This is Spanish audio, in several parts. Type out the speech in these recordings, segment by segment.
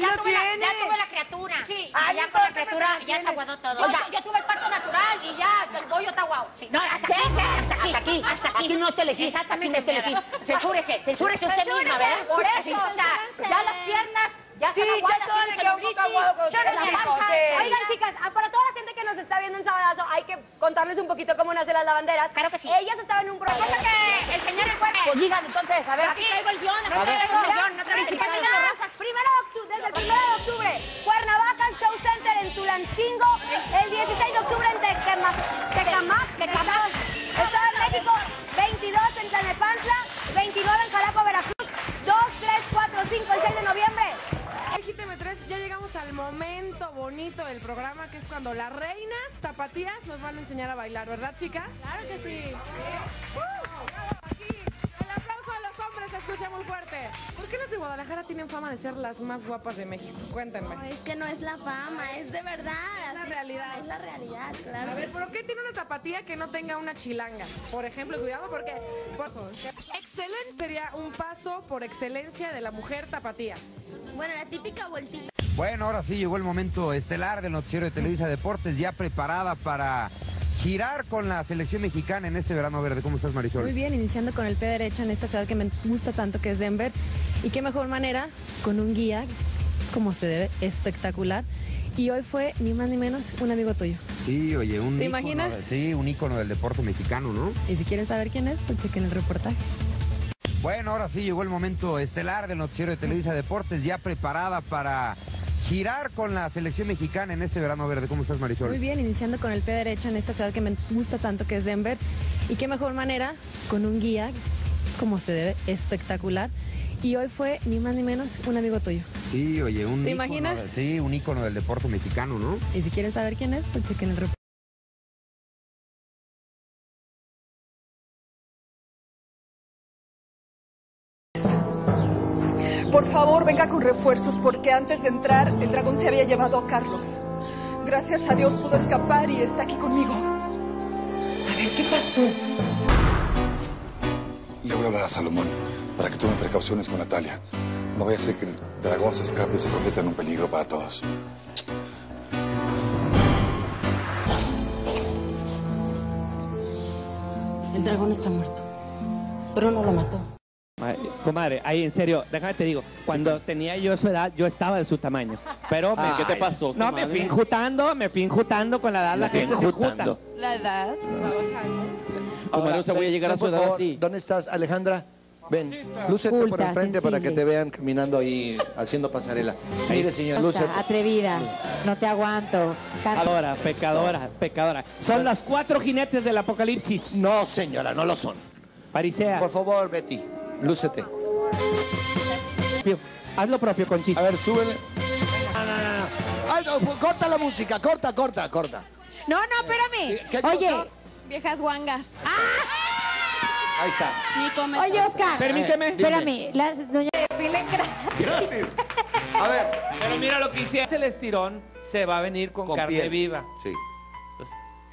no, ya tuve, la, ya tuve la criatura. Sí, Ah, y ya no con la criatura ya se aguadó todo. Oiga. Yo, yo tuve el parto natural y ya el bollo está guau. Sí. No, hasta aquí, hasta aquí, Hasta aquí. hasta aquí. Aquí no te elegís, Exactamente, aquí no te elegís. Censúrese, censúrese usted misma, ¿verdad? Por eso, o sea, ya las piernas ya Sí, están ya aguadas, todo le tiene queda un poco aguado con no sí. Oigan, chicas, ah, para toda la gente que nos está viendo en Sabadazo, hay que contarles un poquito cómo nacen las lavanderas. Claro que sí. Ellas estaban en un programa. Cosa que el señor el jueves. Pues digan entonces, a ver. Aquí traigo el guion, aquí ver. traigo el guion, no traigo el guion. Primero de octubre, desde el 1 de octubre, Cuernavaca Show Center en Tulancingo. El 16 de octubre en Tecamac, Tecamac, Tecamac. Estado de México. 22 en Tlanepantla. 29 en Jalapa, Veracruz. 2, 3, 4, 5 y 6 de noviembre. GTV3 ya llegamos al momento bonito del programa que es cuando las reinas tapatías nos van a enseñar a bailar, ¿verdad, chicas? Claro que sí. Muy fuerte. ¿Por qué las de Guadalajara tienen fama de ser las más guapas de México? Cuéntenme. No, es que no es la fama, es de verdad. Es la realidad. Es la realidad, claro. A ver, ¿por qué tiene una tapatía que no tenga una chilanga? Por ejemplo, cuidado porque... por- excelente sería un paso por excelencia de la mujer tapatía. Bueno, la típica vueltita. Bueno, ahora sí llegó el momento estelar del noticiero de Televisa Deportes, ya preparada para girar con la selección mexicana en este verano verde. ¿Cómo estás, Marisol? Muy bien, iniciando con el pie derecho en esta ciudad que me gusta tanto, que es Denver. Y qué mejor manera con un guía, como se debe, espectacular. Y hoy fue ni más ni menos un amigo tuyo. Sí, oye, un ¿Te ícono imaginas? sí, un ícono del deporte mexicano, ¿no? Y si quieren saber quién es, pues chequen el reportaje. Bueno, ahora sí llegó el momento estelar del noticiero de Televisa Deportes, ya preparada para girar con la selección mexicana en este verano verde. ¿Cómo estás, Marisol? Muy bien, iniciando con el pie derecho en esta ciudad que me gusta tanto, que es Denver. Y qué mejor manera con un guía, como se debe, espectacular. Y hoy fue ni más ni menos un amigo tuyo. Sí, oye, un ¿Te ícono imaginas? sí, un ícono del deporte mexicano, ¿no? Y si quieren saber quién es, pues chequen el reportaje. Por favor, venga con refuerzos porque antes de entrar el dragón se había llevado a Carlos. Gracias a Dios pudo escapar y está aquí conmigo. A ver, ¿qué pasó? Le voy a hablar a Salomón para que tome precauciones con Natalia. No vaya a ser que el dragón se escape y se convierta en un peligro para todos. El dragón está muerto. Pero no lo mató. Comadre, ahí en serio, déjame te digo, cuando tenía yo su edad, yo estaba de su tamaño. Pero me, ¿qué te pasó, No, me comadre? fui injutando, me fui injutando con la edad, la Me fui gente se injuta. injutando. La edad va bajando. Comadre, o sea, voy a llegar a su por edad favor, así. ¿Dónde estás, Alejandra? Ven, lúcete por Culta, enfrente para que sensible. te vean caminando ahí, haciendo pasarela. Mire, señor, lúcete. atrevida. No te aguanto. Pecadora, pecadora, pecadora. Son las cuatro jinetes del apocalipsis. No, señora, no lo son. Parisea, Por favor, Betty, lúcete. haz lo propio con chiste. A ver, súbele. No, no, no, no. Ay, no, pues, corta la música, corta, corta, corta. No, no, espérame. ¿Qué Oye? Viejas guangas. Ahí está. oye, Oscar. Permíteme. Dime. Espérame, la doña A ver. Pero mira lo que hicieron. El estirón se va a venir con, Con carne piel. viva. Sí.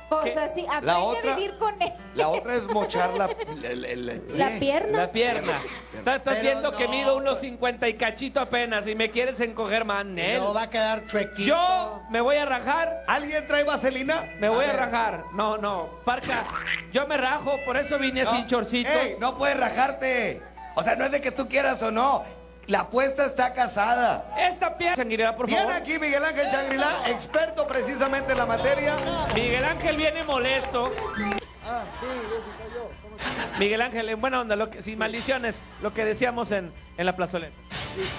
O sea, sí, aprende La otra- a vivir con él. La otra es mochar la... la pierna. La pierna. Estás, Pero viendo que mido unos 50 y cachito apenas y me quieres encoger más, Nel. No va a quedar chuequito. Yo me voy a rajar. ¿Alguien trae vaselina? Me voy a, rajar. No, no. Parca, yo me rajo, por eso vine sin chorcitos. ¡Ey! No puedes rajarte. O sea, no es de que tú quieras o no. La apuesta está casada. Esta pierna. Sanguinera, por Viene favor. aquí Miguel Ángel Changrila, experto precisamente en la materia. Miguel Ángel viene molesto. Miguel Ángel, en buena onda, lo que, sin maldiciones, lo que decíamos en, en la plazoleta.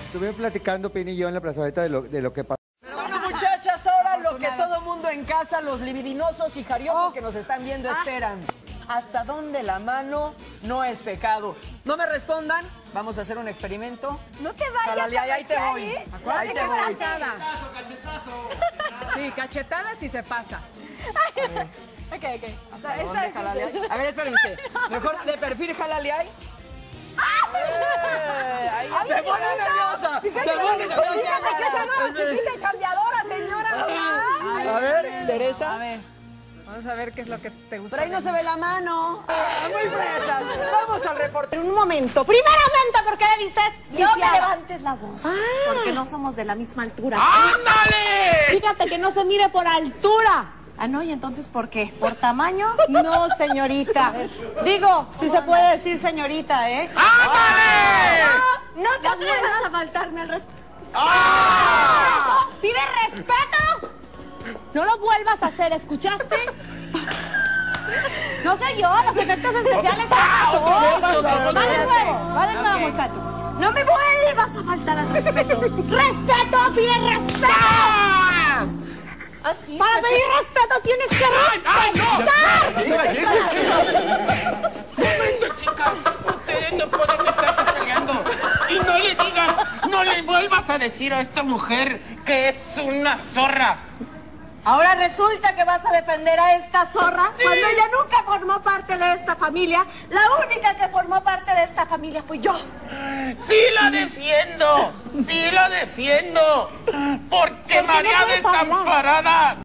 Estuvimos platicando, Pini y yo, en la plazoleta de lo, de lo que pasó. Bueno, muchachas, ahora lo que todo mundo en casa, los libidinosos y jariosos que nos están viendo esperan. ¿Hasta dónde la mano no es pecado? No me respondan, vamos a hacer un experimento. No te vayas Jalale, a ahí te voy. ¿eh? Ahí Acuérdate te voy. abrazada. Sí, cachetadas y se pasa. Ok, ok. Esta- ¿Dónde esta es-? A ver, espérense. Mejor de perfil jalale ahí. Ay, Se pone nerviosa. Se pone que- nerviosa. Fíjate que esa nueva chiquita chambeadora, señora. A ver, Teresa. A ver, vamos a ver qué es lo que te gusta. Pero ahí no se ve la mano. Ah, muy fresas. Vamos al reporte. En un momento. Primeramente, ¿por qué le dices No me lisiada? levantes la voz, Ah. porque no somos de la misma altura. ¡Ándale! Fíjate que no se mide por altura. Ah, no, ¿y entonces por qué? ¿Por tamaño? No, señorita. Digo, si se puede decir señorita, ¿eh? No te atrevas a faltarme al respeto. ¡Pide respeto! No lo vuelvas a hacer, ¿escuchaste? No sé yo, los efectos especiales. Va de nuevo, va de nuevo, muchachos. No me vuelvas a faltar al respeto. ¡Respeto! ¡Pide respeto! Así. Para pedir respeto tienes que respetar. momento, chicas. Ustedes no pueden estar peleando. Y no le digas, no le vuelvas a decir a esta mujer que es una zorra. Ahora resulta que vas a defender a esta zorra cuando ella nunca formó parte de esta familia. La única que formó parte de esta familia fui yo. Sí la defiendo, sí la defiendo. Porque Porque María. Desamparada